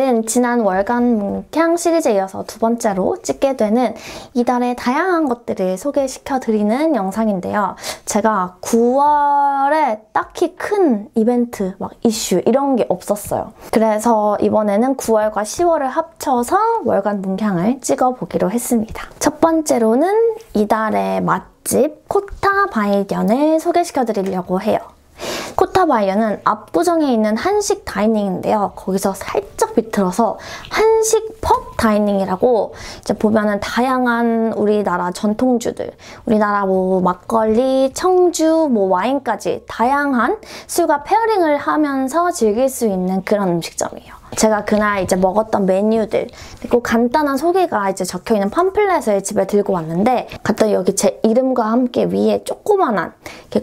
오늘은 지난 월간 문캉 시리즈에 이어서 두 번째로 찍게 되는 이달의 다양한 것들을 소개시켜 드리는 영상인데요. 제가 9월에 딱히 큰 이벤트, 막 이슈 이런 게 없었어요. 그래서 이번에는 9월과 10월을 합쳐서 월간 문캉을 찍어보기로 했습니다. 첫 번째로는 이달의 맛집 코타 바이견을 소개시켜 드리려고 해요. 코타바이어는 압구정에 있는 한식 dining인데요. 거기서 살짝 비틀어서 한식 pub dining이라고 이제 보면은 다양한 우리나라 전통주들, 우리나라 뭐 막걸리, 청주, 뭐 와인까지 다양한 술과 pairing을 하면서 즐길 수 있는 그런 음식점이에요. 제가 그날 이제 먹었던 메뉴들 그리고 간단한 소개가 이제 적혀있는 팜플렛을 집에 들고 왔는데 갔더니 여기 제 이름과 함께 위에 조그만한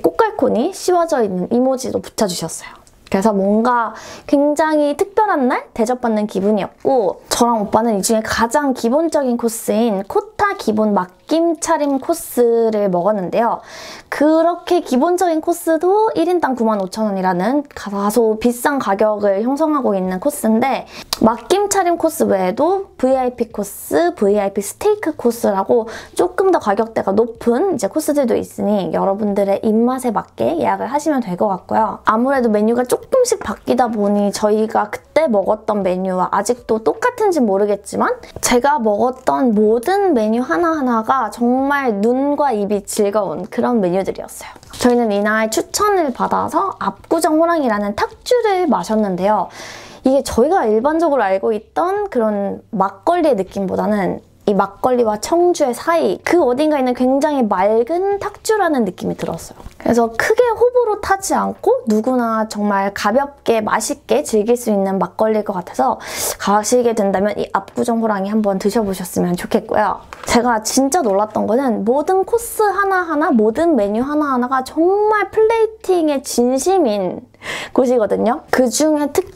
꽃갈콘이 씌워져 있는 이모지도 붙여주셨어요. 그래서 뭔가 굉장히 특별한 날 대접받는 기분이었고 저랑 오빠는 이 중에 가장 기본적인 코스인 코타 기본 막김 차림 코스를 먹었는데요. 그렇게 기본적인 코스도 1인당 95,000원이라는 다소 비싼 가격을 형성하고 있는 코스인데 막김 차림 코스 외에도 VIP 코스, VIP 스테이크 코스라고 조금 더 가격대가 높은 이제 코스들도 있으니 여러분들의 입맛에 맞게 예약을 하시면 될 것 같고요. 아무래도 메뉴가 조금씩 바뀌다 보니 저희가 그때 먹었던 메뉴와 아직도 똑같은지 모르겠지만 제가 먹었던 모든 메뉴 하나하나가 정말 눈과 입이 즐거운 그런 메뉴들이었어요. 저희는 이날 추천을 받아서 압구정 호랑이라는 탁주를 마셨는데요. 이게 저희가 일반적으로 알고 있던 그런 막걸리의 느낌보다는 이 막걸리와 청주의 사이 그 어딘가에 있는 굉장히 맑은 탁주라는 느낌이 들었어요. 그래서 크게 호불호 타지 않고 누구나 정말 가볍게 맛있게 즐길 수 있는 막걸리일 것 같아서 가시게 된다면 이 압구정 호랑이 한번 드셔보셨으면 좋겠고요. 제가 진짜 놀랐던 거는 모든 코스 하나하나 모든 메뉴 하나하나가 정말 플레이팅에 진심인 곳이거든요. 그 중에 특히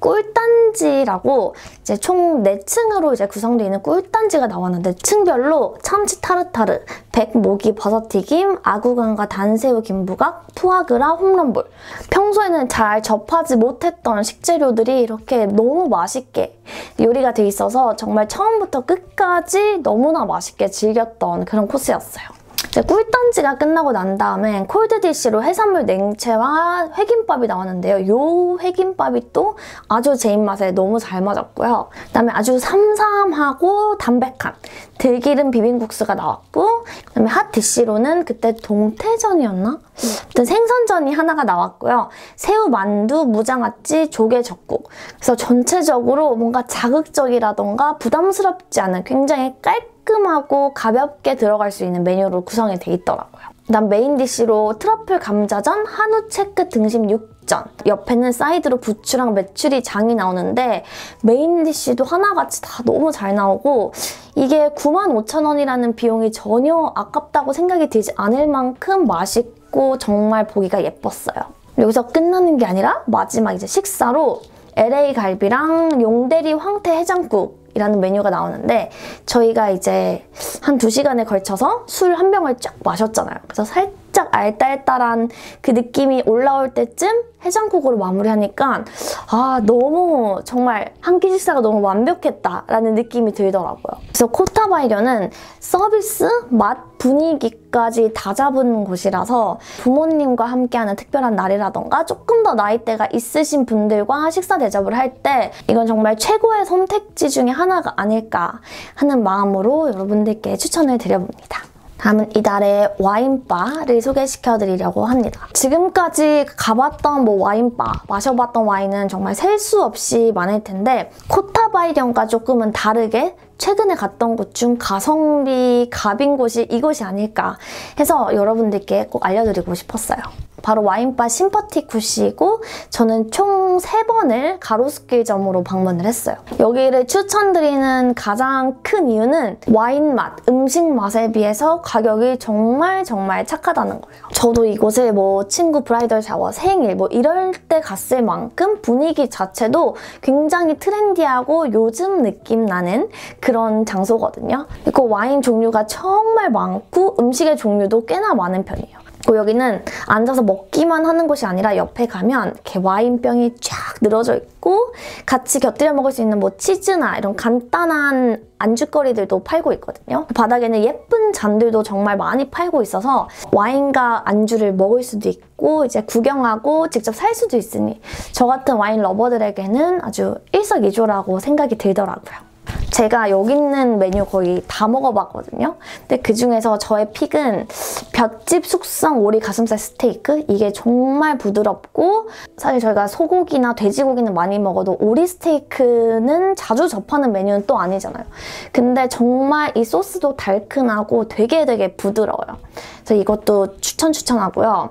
꿀단지라고 이제 총 4층으로 이제 구성되어 있는 꿀단지가 나왔는데 층별로 참치 타르타르, 백모기 버섯튀김, 아구간과 단새우 김부각, 푸아그라, 홈런볼 평소에는 잘 접하지 못했던 식재료들이 이렇게 너무 맛있게 요리가 돼 있어서 정말 처음부터 끝까지 너무나 맛있게 즐겼던 그런 코스였어요. 꿀단지가 끝나고 난 다음에 콜드디쉬로 해산물 냉채와 회김밥이 나왔는데요. 이 회김밥이 또 아주 제 입맛에 너무 잘 맞았고요. 그다음에 아주 삼삼하고 담백한 들기름 비빔국수가 나왔고 그다음에 hot dish로는 그때 동태전이었나? 아무튼 생선전이 하나가 나왔고요. 새우 만두, 무장아찌, 조개 젓국 그래서 전체적으로 뭔가 자극적이라던가 부담스럽지 않은 굉장히 깔끔 깔끔하고 가볍게 들어갈 수 있는 메뉴로 구성이 돼 있더라고요. 그다음 main dish로 트러플 감자전, 한우 채끝 등심 육전 옆에는 사이드로 부추랑 메추리 장이 나오는데 메인 디쉬도 하나같이 다 너무 잘 나오고 이게 95,000원이라는 비용이 전혀 아깝다고 생각이 들지 않을 만큼 맛있고 정말 보기가 예뻤어요. 여기서 끝나는 게 아니라 마지막 이제 식사로 LA 갈비랑 용대리 황태 해장국 이라는 메뉴가 나오는데 저희가 이제 한 두시간에 걸쳐서 술 한 병을 쫙 마셨잖아요. 그래서 살짝 알딸딸한 그 느낌이 올라올 때쯤 해장국으로 마무리하니까 아 너무 정말 한 끼 식사가 너무 완벽했다라는 느낌이 들더라고요. 그래서 코타바이려는 서비스, 맛, 분위기까지 다 잡은 곳이라서 부모님과 함께하는 특별한 날이라던가 조금 더 나이대가 있으신 분들과 식사 대접을 할 때 이건 정말 최고의 선택지 중에 하나가 아닐까 하는 마음으로 여러분들께 추천을 드려봅니다. 다음은 이달의 와인바를 소개시켜 드리려고 합니다. 지금까지 가봤던 뭐 와인바, 마셔봤던 와인은 정말 셀 수 없이 많을 텐데 코타바이령과 조금은 다르게 최근에 갔던 곳 중 가성비 갑인 곳이 이곳이 아닐까 해서 여러분들께 꼭 알려드리고 싶었어요. 바로 와인바 심퍼티 쿠시고 저는 총 3번을 가로수길점으로 방문을 했어요. 여기를 추천드리는 가장 큰 이유는 와인 맛, 음식 맛에 비해서 가격이 정말 정말 착하다는 거예요. 저도 이곳을 뭐 친구 브라이덜 샤워, 생일 뭐 이럴 때 갔을 만큼 분위기 자체도 굉장히 트렌디하고 요즘 느낌 나는 그런 장소거든요. 그리고 와인 종류가 정말 많고 음식의 종류도 꽤나 많은 편이에요. 여기는 앉아서 먹기만 하는 곳이 아니라 옆에 가면 이렇게 와인병이 쫙 늘어져 있고 같이 곁들여 먹을 수 있는 뭐 치즈나 이런 간단한 안주거리들도 팔고 있거든요. 바닥에는 예쁜 잔들도 정말 많이 팔고 있어서 와인과 안주를 먹을 수도 있고 이제 구경하고 직접 살 수도 있으니 저 같은 와인 러버들에게는 아주 일석이조라고 생각이 들더라고요. 제가 여기 있는 메뉴 거의 다 먹어봤거든요. 근데 그중에서 저의 pick은 볏짚 숙성 오리 가슴살 스테이크. 이게 정말 부드럽고 사실 저희가 소고기나 돼지고기는 많이 먹어도 오리 스테이크는 자주 접하는 메뉴는 또 아니잖아요. 근데 정말 이 소스도 달큰하고 되게 되게 부드러워요. 그래서 이것도 추천 추천하고요.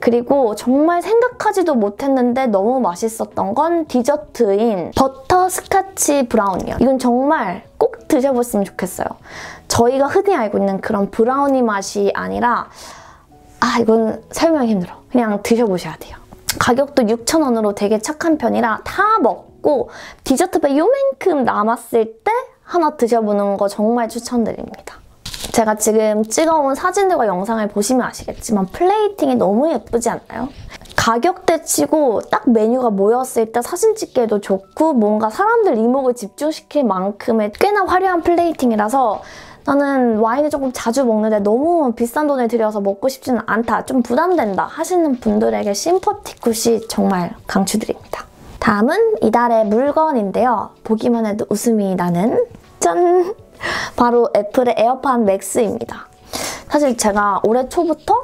그리고 정말 생각하지도 못했는데 너무 맛있었던 건 디저트인 butterscotch brownie요. 이건 정말 꼭 드셔봤으면 좋겠어요. 저희가 흔히 알고 있는 그런 브라우니 맛이 아니라 아 이건 설명이 힘들어. 그냥 드셔보셔야 돼요. 가격도 6,000원으로 되게 착한 편이라 다 먹고 디저트배 요만큼 남았을 때 하나 드셔보는 거 정말 추천드립니다. 제가 지금 찍어온 사진들과 영상을 보시면 아시겠지만 플레이팅이 너무 예쁘지 않나요? 가격대 치고 딱 메뉴가 모였을 때 사진 찍기에도 좋고 뭔가 사람들 이목을 집중시킬 만큼의 꽤나 화려한 플레이팅이라서 나는 와인을 조금 자주 먹는데 너무 비싼 돈을 들여서 먹고 싶지는 않다, 좀 부담된다 하시는 분들에게 심퍼티굿이 정말 강추드립니다. 다음은 이달의 물건인데요. 보기만 해도 웃음이 나는 짠! 바로 애플의 에어팟 맥스입니다. 사실 제가 올해 초부터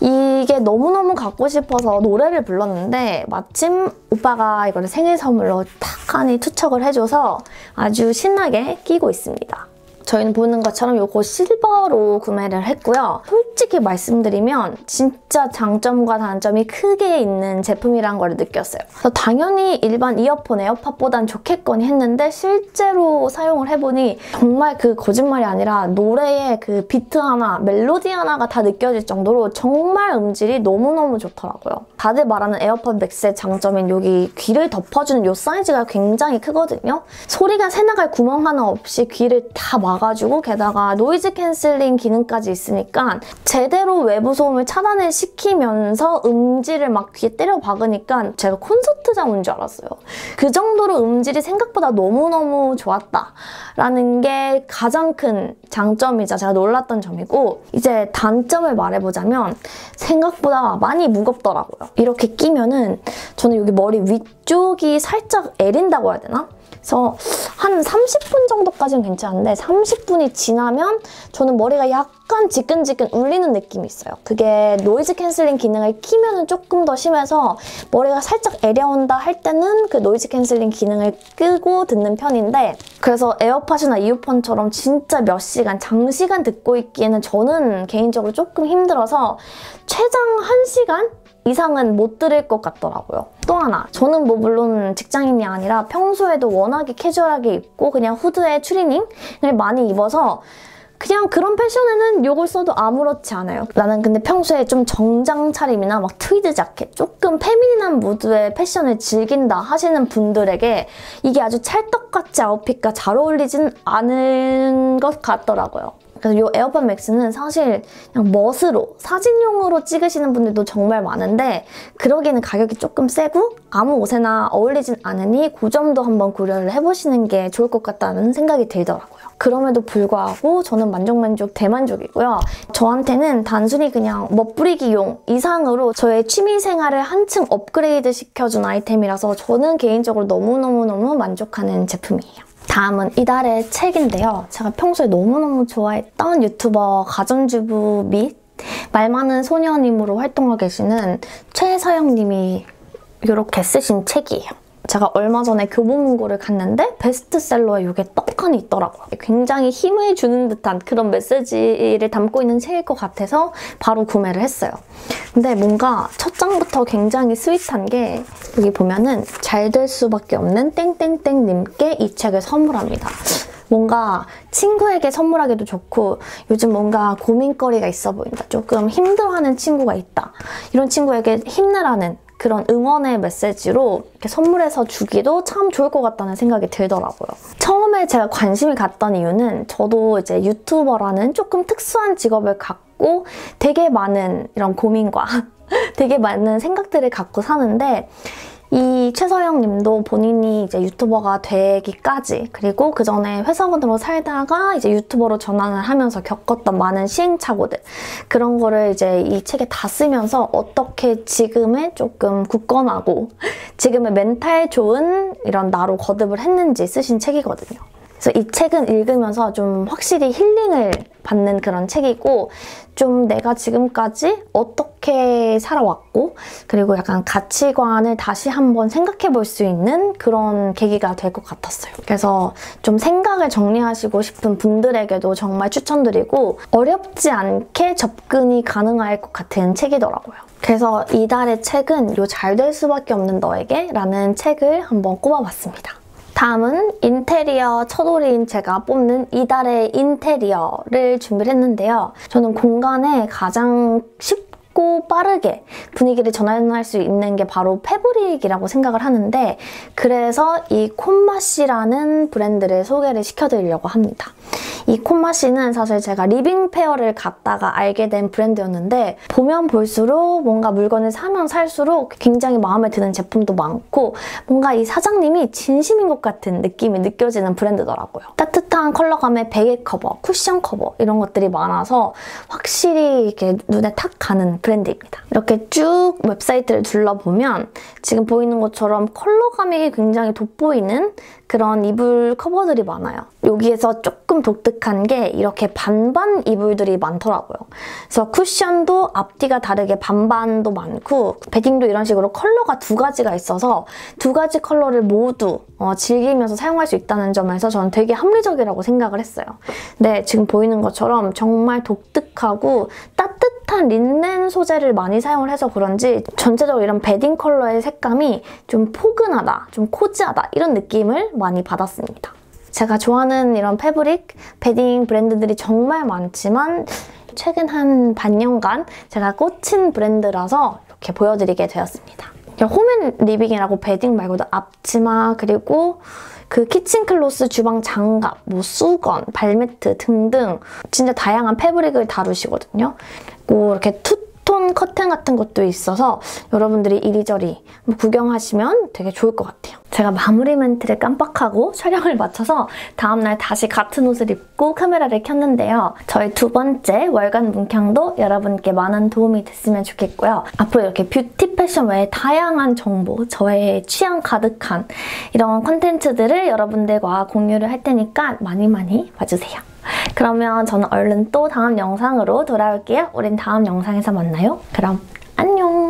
이게 너무너무 갖고 싶어서 노래를 불렀는데 마침 오빠가 이걸 생일 선물로 탁 하니 투척을 해줘서 아주 신나게 끼고 있습니다. 저희는 보는 것처럼 이거 실버로 구매를 했고요. 솔직히 말씀드리면 진짜 장점과 단점이 크게 있는 제품이란 걸 느꼈어요. 당연히 일반 이어폰 에어팟보단 좋겠거니 했는데 실제로 사용을 해보니 정말 그 거짓말이 아니라 노래의 그 비트 하나, 멜로디 하나가 다 느껴질 정도로 정말 음질이 너무너무 좋더라고요. 다들 말하는 에어팟 맥스의 장점인 여기 귀를 덮어주는 이 사이즈가 굉장히 크거든요. 소리가 새나갈 구멍 하나 없이 귀를 다 막. 와가지고 게다가 noise cancelling 기능까지 있으니까 제대로 외부 소음을 차단을 시키면서 음질을 막 귀에 때려 박으니까 제가 콘서트장 온 줄 알았어요. 그 정도로 음질이 생각보다 너무너무 좋았다라는 게 가장 큰 장점이자 제가 놀랐던 점이고 이제 단점을 말해보자면 생각보다 많이 무겁더라고요. 이렇게 끼면은 저는 여기 머리 위쪽이 살짝 애린다고 해야 되나? 그래서 한 30분 정도까지는 괜찮은데 30분이 지나면 저는 머리가 약간 지끈지끈 울리는 느낌이 있어요. 그게 noise cancelling 기능을 키면 조금 더 심해서 머리가 살짝 애려온다 할 때는 그 noise cancelling 기능을 끄고 듣는 편인데 그래서 에어팟이나 이어폰처럼 진짜 몇 시간, 장시간 듣고 있기에는 저는 개인적으로 조금 힘들어서 최장 1시간 이상은 못 들을 것 같더라고요. 또 하나, 저는 뭐 물론 직장인이 아니라 평소에도 워낙에 캐주얼하게 입고 그냥 후드에 추리닝을 많이 입어서 그냥 그런 패션에는 이걸 써도 아무렇지 않아요. 나는 근데 평소에 좀 정장 차림이나 막 트위드 자켓, 조금 페미닌한 무드의 패션을 즐긴다 하시는 분들에게 이게 아주 찰떡같이 아웃핏과 잘 어울리진 않은 것 같더라고요. 그래서 이 에어팟 맥스는 사실 그냥 멋으로 사진용으로 찍으시는 분들도 정말 많은데 그러기에는 가격이 조금 세고 아무 옷에나 어울리진 않으니 그 점도 한번 고려를 해보시는 게 좋을 것 같다는 생각이 들더라고요. 그럼에도 불구하고 저는 만족만족 대만족이고요. 저한테는 단순히 그냥 멋부리기용 이상으로 저의 취미생활을 한층 업그레이드 시켜준 아이템이라서 저는 개인적으로 너무너무너무 만족하는 제품이에요. 다음은 이달의 책인데요. 제가 평소에 너무너무 좋아했던 유튜버 가정주부 및 말 많은 소녀님으로 활동하고 계시는 최서영님이 이렇게 쓰신 책이에요. 제가 얼마 전에 교보문고를 갔는데 베스트셀러에 이게 떡 하니 있더라고요. 굉장히 힘을 주는 듯한 그런 메시지를 담고 있는 책일 것 같아서 바로 구매를 했어요. 근데 뭔가 첫 장부터 굉장히 스윗한 게 여기 보면은 잘 될 수밖에 없는 땡땡땡님께 이 책을 선물합니다. 뭔가 친구에게 선물하기도 좋고 요즘 뭔가 고민거리가 있어 보인다. 조금 힘들어하는 친구가 있다. 이런 친구에게 힘내라는 그런 응원의 메시지로 이렇게 선물해서 주기도 참 좋을 것 같다는 생각이 들더라고요. 처음에 제가 관심이 갔던 이유는 저도 이제 유튜버라는 조금 특수한 직업을 갖고 되게 많은 이런 고민과 되게 많은 생각들을 갖고 사는데 이 최서영 님도 본인이 이제 유튜버가 되기까지 그리고 그 전에 회사원으로 살다가 이제 유튜버로 전환을 하면서 겪었던 많은 시행착오들 그런 거를 이제 이 책에 다 쓰면서 어떻게 지금의 조금 굳건하고 지금의 멘탈 좋은 이런 나로 거듭을 했는지 쓰신 책이거든요. 그래서 이 책은 읽으면서 좀 확실히 힐링을 받는 그런 책이고 좀 내가 지금까지 어떻게 살아왔고 그리고 약간 가치관을 다시 한번 생각해 볼 수 있는 그런 계기가 될 것 같았어요. 그래서 좀 생각을 정리하시고 싶은 분들에게도 정말 추천드리고 어렵지 않게 접근이 가능할 것 같은 책이더라고요. 그래서 이달의 책은 요 잘 될 수밖에 없는 너에게 라는 책을 한번 꼽아봤습니다. 다음은 인테리어 첫돌이인 제가 뽑는 이달의 인테리어를 준비를 했는데요. 저는 공간에 가장 쉽고 빠르게 분위기를 전환할 수 있는 게 바로 fabric이라고 생각을 하는데 그래서 이 콤마시라는 브랜드를 소개를 시켜드리려고 합니다. 이 콤마시는 사실 제가 living fair를 갔다가 알게 된 브랜드였는데 보면 볼수록 뭔가 물건을 사면 살수록 굉장히 마음에 드는 제품도 많고 뭔가 이 사장님이 진심인 것 같은 느낌이 느껴지는 브랜드더라고요. 따뜻한 컬러감의 베개 커버, 쿠션 커버 이런 것들이 많아서 확실히 이렇게 눈에 탁 가는 브랜드 입니다. 이렇게 쭉 웹사이트를 둘러보면 지금 보이는 것처럼 컬러감이 굉장히 돋보이는 그런 이불 커버들이 많아요. 여기에서 조금 독특한 게 이렇게 반반 이불들이 많더라고요. 그래서 쿠션도 앞뒤가 다르게 반반도 많고 bedding도 이런 식으로 컬러가 두 가지가 있어서 두 가지 컬러를 모두 어, 즐기면서 사용할 수 있다는 점에서 저는 되게 합리적이라고 생각을 했어요. 네, 지금 보이는 것처럼 정말 독특하고 따뜻한 린넨 소재를 많이 사용을 해서 그런지 전체적으로 이런 bedding 컬러의 색감이 좀 포근하다, 좀 cozy하다 이런 느낌을 많이 받았습니다. 제가 좋아하는 이런 fabric, bedding 브랜드들이 정말 많지만 최근 한 반년간 제가 꽂힌 브랜드라서 이렇게 보여드리게 되었습니다. home and living이라고 bedding 말고도 앞치마 그리고 그 kitchen cloth, 주방 장갑, 뭐 수건, 발매트 등등 진짜 다양한 fabric을 다루시거든요. 그리고 이렇게 two tone 커튼 같은 것도 있어서 여러분들이 이리저리 뭐 구경하시면 되게 좋을 것 같아요. 제가 마무리 멘트를 깜빡하고 촬영을 마쳐서 다음날 다시 같은 옷을 입고 카메라를 켰는데요. 저희 두 번째 월간 문캉도 여러분께 많은 도움이 됐으면 좋겠고요. 앞으로 이렇게 뷰티 패션 외에 다양한 정보, 저의 취향 가득한 이런 컨텐츠들을 여러분들과 공유를 할 테니까 많이 많이 봐주세요. 그러면 저는 얼른 또 다음 영상으로 돌아올게요. 우린 다음 영상에서 만나요. 그럼 안녕!